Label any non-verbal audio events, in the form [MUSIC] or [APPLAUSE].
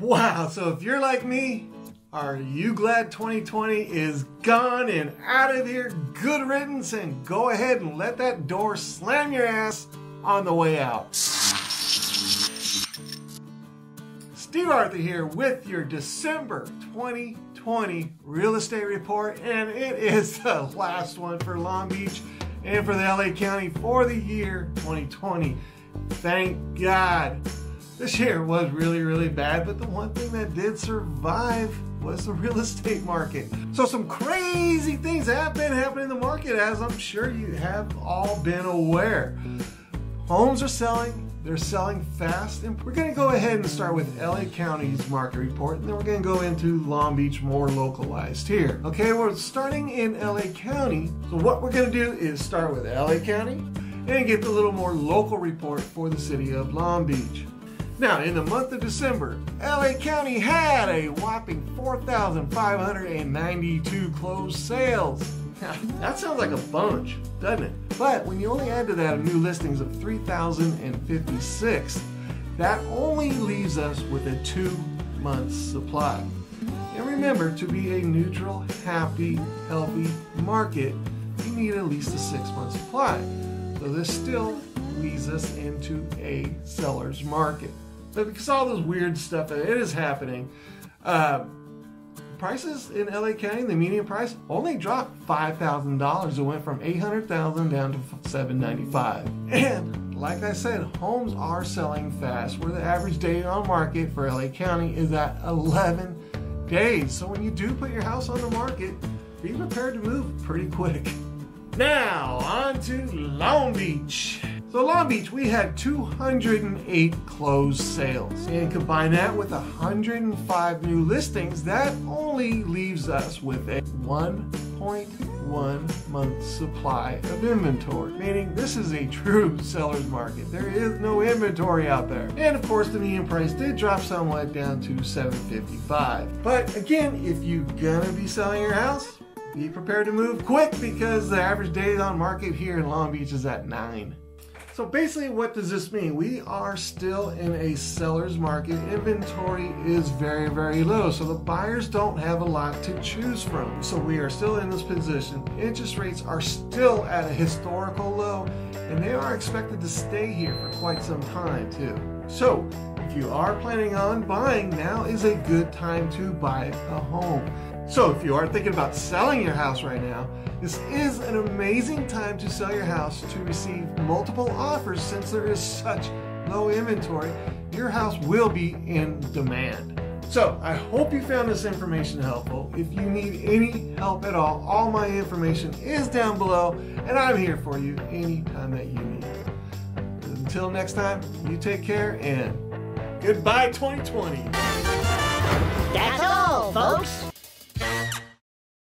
Wow, so if you're like me, are you glad 2020 is gone and out of here? Good riddance and go ahead and let that door slam your ass on the way out. Steve Arthur here with your December 2020 real estate report, and it is [LAUGHS] the last one for Long Beach and for the LA County for the year 2020. Thank God. This year was really, really bad, but the one thing that did survive was the [LAUGHS] real estate market. So some crazy things have been happening in the market, as I'm sure you have all been aware. Homes are selling, they're selling fast, and we're gonna go ahead and start with LA County's market report, and then we're gonna go into Long Beach more localized here. Okay, we're starting in LA County. So what we're gonna do is start with LA County and get the little more local report for the city of Long Beach. Now, in the month of December, LA County had a whopping 4,592 closed sales. that sounds like a bunch, doesn't it? But when you only add to that a new listings of 3,056, that only leaves us with a two month supply. And remember, to be a neutral, happy, healthy market, you need at least a six month supply. So this still leads us into a seller's market. But because all this weird stuff that it is happening, uh, prices in LA County, the median price only dropped five thousand dollars. It went from 800,000 down to 795. And like I said, homes are selling fast. Where the average day on market for LA County is at eleven days. So when you do put your house on the market, be prepared to move pretty quick. Now on to Long Beach. So Long Beach, we had 208 closed sales. And combine that with 105 new listings, that only leaves us with a 1.1 month supply of inventory. Meaning this is a true [LAUGHS] seller's market. There is no inventory out there. And of course the median price did drop somewhat down to 755. But again, if you're gonna be selling your house, be prepared to move quick because the average days on market here in Long Beach is at nine. So basically what does this mean? We are still in a seller's market. Inventory is very, very low. So the buyers don't have a lot to choose from. So we are still in this position. Interest rates are still at a historical low and they are expected to stay here for quite some time too. So if you are planning on buying, now is a good time to buy a home. So if you are thinking about selling your house right now, this is an amazing time to sell your house to receive multiple offers since there is such low inventory. Your house will be in demand. So I hope you found this information helpful. If you need any help at all, all my information is down below and I'm here for you anytime that you need. Until next time, you take care and goodbye 2020. That's all, folks.